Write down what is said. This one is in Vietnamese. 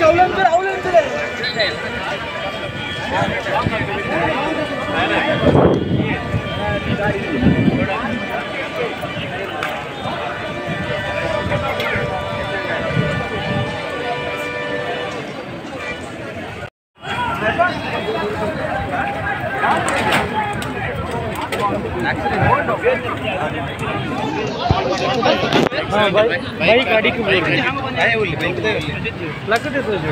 trầu lên cái đầu lên cái này Accident. Bike ಅಡಿಕೆ ಲಕ್ಕದೆ ಬೈಕ್